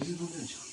你都认识。